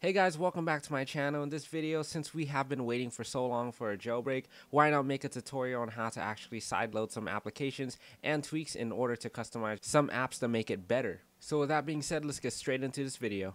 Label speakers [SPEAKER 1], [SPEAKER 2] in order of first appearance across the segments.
[SPEAKER 1] Hey guys, welcome back to my channel. In this video, since we have been waiting for so long for a jailbreak, why not make a tutorial on how to actually sideload some applications and tweaks in order to customize some apps to make it better. So with that being said, let's get straight into this video.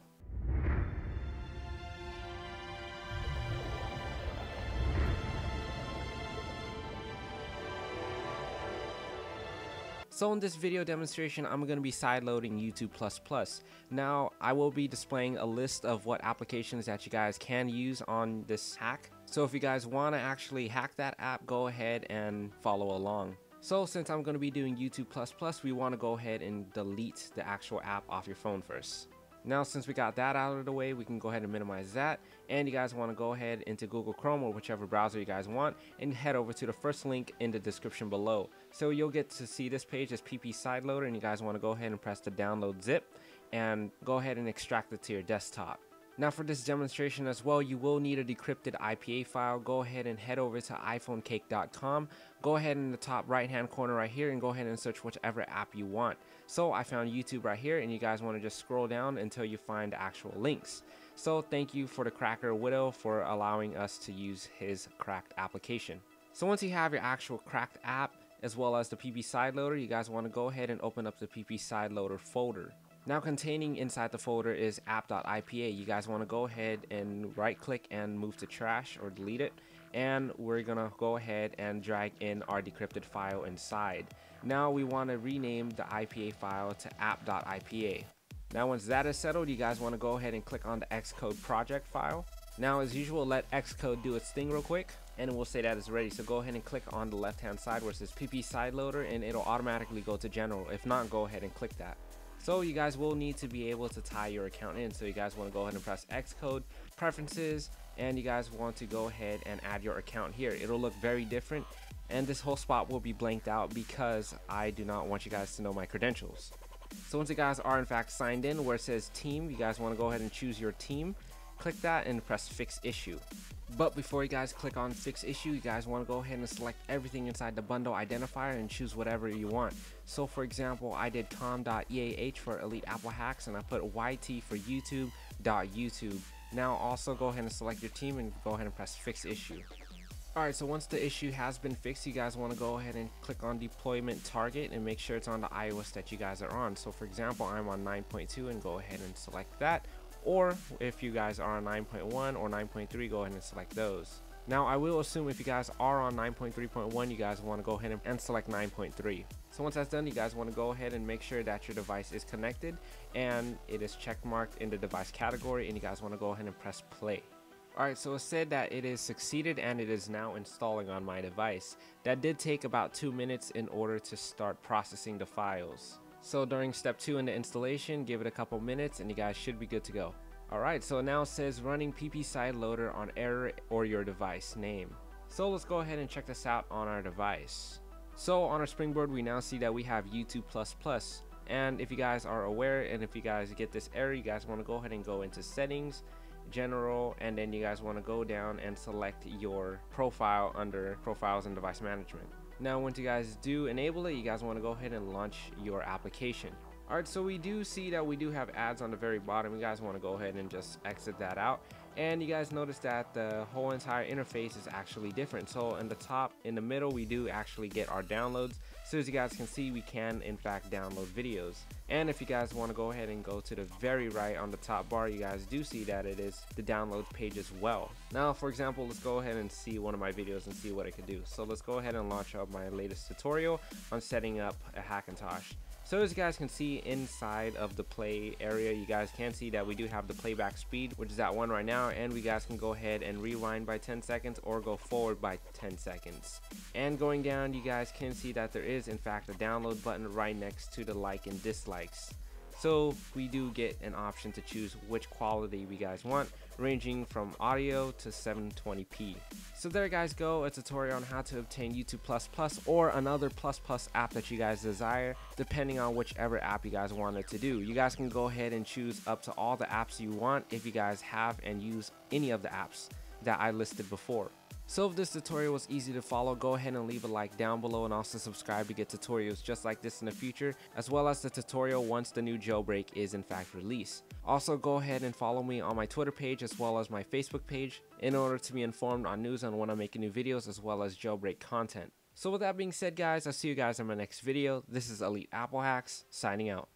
[SPEAKER 1] So in this video demonstration, I'm going to be sideloading YouTube++. Plus Now, I will be displaying a list of what applications that you guys can use on this hack. So if you guys want to actually hack that app, go ahead and follow along. So since I'm going to be doing YouTube++, Plus, we want to go ahead and delete the actual app off your phone first. Now since we got that out of the way, we can go ahead and minimize that. And you guys want to go ahead into Google Chrome or whichever browser you guys want and head over to the first link in the description below. So you'll get to see this page as PP Sideloader and you guys want to go ahead and press the download zip and go ahead and extract it to your desktop. Now for this demonstration as well, you will need a decrypted IPA file. Go ahead and head over to iPhoneCake.com. Go ahead in the top right hand corner right here and go ahead and search whichever app you want. So I found YouTube right here and you guys want to just scroll down until you find actual links. So thank you for the Cracker Widow for allowing us to use his cracked application. So once you have your actual cracked app as well as the PP Sideloader, you guys want to go ahead and open up the PP Sideloader folder. Now containing inside the folder is app.ipa. You guys want to go ahead and right click and move to trash or delete it. And we're going to go ahead and drag in our decrypted file inside. Now we want to rename the IPA file to app.ipa. Now once that is settled, you guys want to go ahead and click on the Xcode project file. Now as usual, let Xcode do its thing real quick and it will say that it's ready. So go ahead and click on the left hand side where it says PP Sideloader and it'll automatically go to general. If not, go ahead and click that. So you guys will need to be able to tie your account in. So you guys want to go ahead and press Xcode, preferences, and you guys want to go ahead and add your account here. It'll look very different and this whole spot will be blanked out because I do not want you guys to know my credentials. So once you guys are in fact signed in where it says team, you guys want to go ahead and choose your team. Click that and press fix issue. But before you guys click on fix issue, you guys want to go ahead and select everything inside the bundle identifier and choose whatever you want. So for example, I did com.eah for elite apple hacks and I put yt for youtube.youtube. Now also go ahead and select your team and go ahead and press fix issue. Alright, so once the issue has been fixed, you guys want to go ahead and click on deployment target and make sure it's on the iOS that you guys are on. So for example, I'm on 9.2 and go ahead and select that or if you guys are on 9.1 or 9.3 go ahead and select those now I will assume if you guys are on 9.3.1 you guys want to go ahead and select 9.3 so once that's done you guys want to go ahead and make sure that your device is connected and it is check marked in the device category and you guys want to go ahead and press play Alright, so it said that it is succeeded and it is now installing on my device. That did take about 2 minutes in order to start processing the files. So during step two in the installation, give it a couple minutes and you guys should be good to go. Alright, so now it says running PP side loader on error or your device name. So let's go ahead and check this out on our device. So on our springboard, we now see that we have YouTube++. And if you guys are aware and if you guys get this error, you guys want to go ahead and go into settings, general, and then you guys want to go down and select your profile under profiles and device management. Now once you guys do enable it, you guys want to go ahead and launch your application. Alright, so we do see that we do have ads on the very bottom. You guys want to go ahead and just exit that out. And you guys notice that the whole entire interface is actually different. So in the top, in the middle, we do actually get our downloads. So as you guys can see, we can in fact download videos. And if you guys want to go ahead and go to the very right on the top bar, you guys do see that it is the download page as well. Now, for example, let's go ahead and see one of my videos and see what it could do. So let's go ahead and launch up my latest tutorial on setting up a Hackintosh. So as you guys can see inside of the play area, you guys can see that we do have the playback speed, which is at 1 right now, and we guys can go ahead and rewind by 10 seconds or go forward by 10 seconds. And going down, you guys can see that there is in fact a download button right next to the like and dislikes. So we do get an option to choose which quality we guys want, ranging from audio to 720p. So there guys go, a tutorial on how to obtain YouTube++ Plus or another plus plus app that you guys desire, depending on whichever app you guys wanted to do. You guys can go ahead and choose up to all the apps you want if you guys have and use any of the apps that I listed before. So if this tutorial was easy to follow, go ahead and leave a like down below and also subscribe to get tutorials just like this in the future, as well as the tutorial once the new jailbreak is in fact released. Also go ahead and follow me on my Twitter page as well as my Facebook page in order to be informed on news on when I'm making new videos as well as jailbreak content. So with that being said guys, I'll see you guys in my next video. This is Elite Apple Hacks, signing out.